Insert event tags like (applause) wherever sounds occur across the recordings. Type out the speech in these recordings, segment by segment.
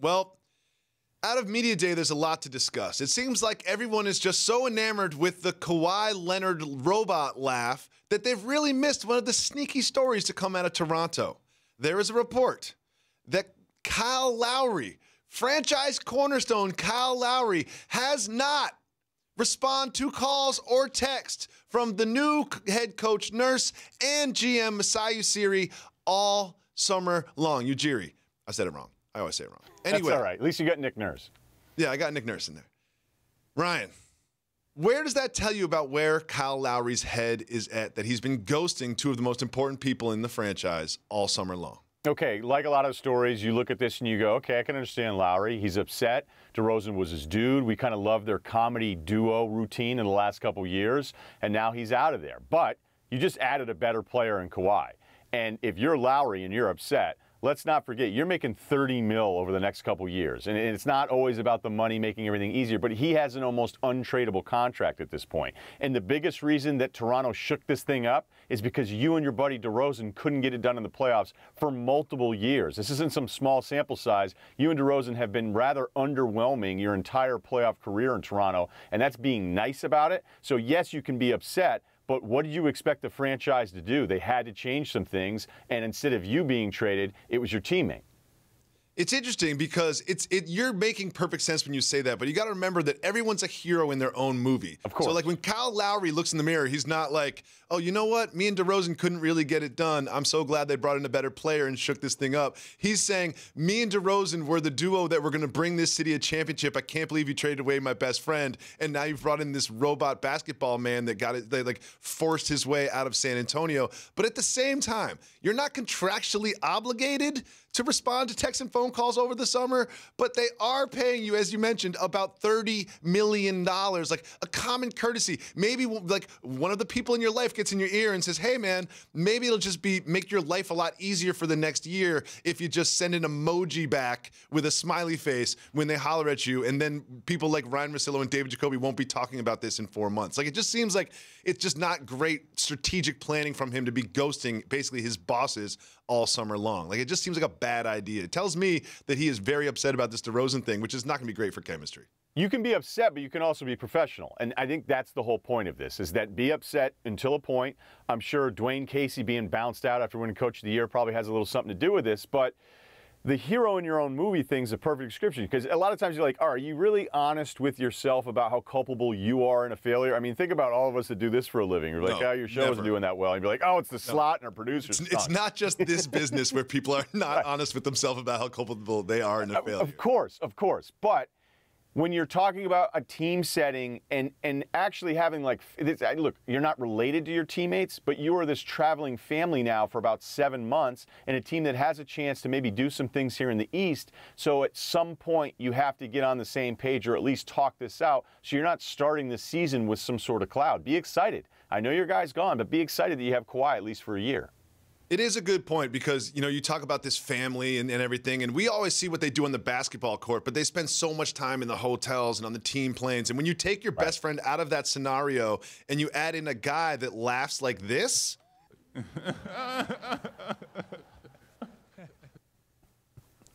Well, out of Media Day, there's a lot to discuss. It seems like everyone is just so enamored with the Kawhi Leonard robot laugh that they've really missed one of the sneaky stories to come out of Toronto. There is a report that Kyle Lowry, franchise cornerstone Kyle Lowry, has not respond to calls or texts from the new head coach, nurse, and GM Masai Ujiri all summer long. Ujiri. I said it wrong. I always say it wrong. Anyway, That's all right. At least you got Nick Nurse. Yeah, I got Nick Nurse in there. Ryen, where does that tell you about where Kyle Lowry's head is at? That he's been ghosting two of the most important people in the franchise all summer long. Okay, like a lot of stories, you look at this and you go, okay, I can understand Lowry. He's upset. DeRozan was his dude. We kind of loved their comedy duo routine in the last couple years, and now he's out of there. But you just added a better player in Kawhi. And if you're Lowry and you're upset, let's not forget you're making 30 mil over the next couple years. And it's not always about the money making everything easier but he has an almost untradeable contract at this point. And the biggest reason that toronto shook this thing up is because you and your buddy DeRozan couldn't get it done in the playoffs for multiple years. This isn't some small sample size. You and DeRozan have been rather underwhelming your entire playoff career in toronto and that's being nice about it. So yes you can be upset but what did you expect the franchise to do? They had to change some things, and instead of you being traded, it was your teammate. It's interesting because it's it, you're making perfect sense when you say that, but you got to remember that everyone's a hero in their own movie. Of course. So like when Kyle Lowry looks in the mirror, he's not like, "Oh, you know what? Me and DeRozan couldn't really get it done. I'm so glad they brought in a better player and shook this thing up." He's saying, "Me and DeRozan were the duo that were going to bring this city a championship. I can't believe you traded away my best friend, and now you've brought in this robot basketball man that got it, they like forced his way out of San Antonio. But at the same time, you're not contractually obligated." To respond to text and phone calls over the summer, but they are paying you, as you mentioned, about $30 million, like a common courtesy. Maybe like one of the people in your life gets in your ear and says, hey man, maybe it'll just be make your life a lot easier for the next year if you just send an emoji back with a smiley face when they holler at you. And then people like Ryen Russillo and David Jacoby won't be talking about this in four months. Like it just seems like it's just not great strategic planning from him to be ghosting basically his bosses all summer long. Like it just seems like a bad idea. It tells me that he is very upset about this DeRozan thing, which is not going to be great for chemistry. You can be upset, but you can also be professional. And I think that's the whole point of this is that be upset until a point. I'm sure Dwane Casey being bounced out after winning coach of the year probably has a little something to do with this, but the hero in your own movie thing is a perfect description because a lot of times you're like, are you really honest with yourself about how culpable you are in a failure? I mean, think about all of us that do this for a living. You're like, No, oh, your show never. isn't doing that well. And you're like, oh, it's the slot and our producers. It's, it's not just this (laughs) business where people are not honest with themselves about how culpable they are in a uh, failure. Of course, of course. But when you're talking about a team setting and and actually having like this, look, you're not related to your teammates, but you are this traveling family now for about seven months, and a team that has a chance to maybe do some things here in the East. So at some point, you have to get on the same page or at least talk this out. So you're not starting the season with some sort of cloud. Be excited. I know your guy's gone, but be excited that you have Kawhi at least for a year. It is a good point because you know you talk about this family and, and everything, and we always see what they do on the basketball court, but they spend so much time in the hotels and on the team planes. And when you take your best friend out of that scenario and you add in a guy that laughs like this, (laughs)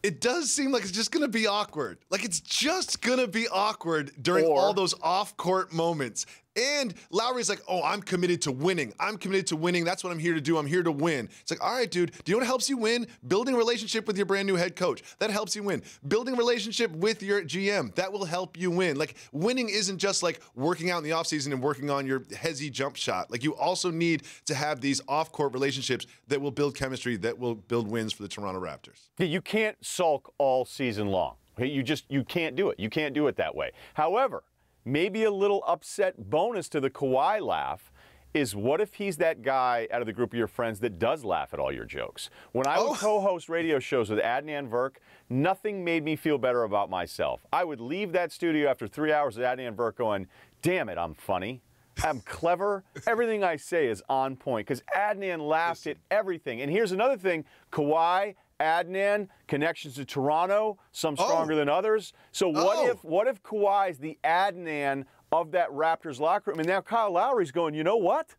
it does seem like it's just going to be awkward. Like it's just going to be awkward during Or- all those off-court moments. And Lowry's like, "Oh, I'm committed to winning. I'm committed to winning. That's what I'm here to do. I'm here to win." It's like, "All right, dude. Do you know what helps you win? Building a relationship with your brand new head coach. That helps you win. Building a relationship with your GM. That will help you win. Like winning isn't just like working out in the offseason and working on your hezzy jump shot. Like you also need to have these off-court relationships that will build chemistry, that will build wins for the Toronto Raptors. You can't sulk all season long. You just you can't do it. You can't do it that way. However, maybe a little upset bonus to the Kawhi laugh is what if he's that guy out of the group of your friends that does laugh at all your jokes? When I Oh. would co-host radio shows with Adnan Virk, nothing made me feel better about myself. I would leave that studio after three hours of Adnan Virk going, "Damn it, I'm funny." I'm clever. Everything I say is on point because Adnan laughed at everything. And here's another thing Kawhi, Adnan, connections to Toronto, some oh. stronger than others. So what Oh. if what if Kawhi's the Adnan of that Raptors locker room? And now Kyle Lowry's going, you know what?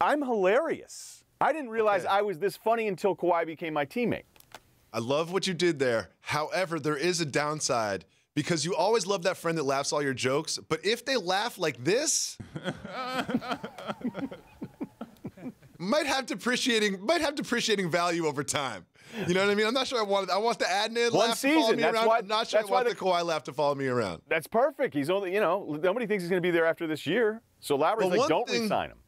I'm hilarious. I didn't realize Okay. I was this funny until Kawhi became my teammate. I love what you did there. However, there is a downside because you always love that friend that laughs all your jokes. But if they laugh like this, (laughs) might have depreciating might have depreciating value over time. You know what I mean? I'm not sure I want I want the Adnan One laugh to follow season, me that's around. why- I'm not sure I want the- the Kawhi laugh to follow me around. That's perfect. He's only, you know, nobody thinks he's going to be there after this year. So Lowry's Well, like, don't thing- resign him.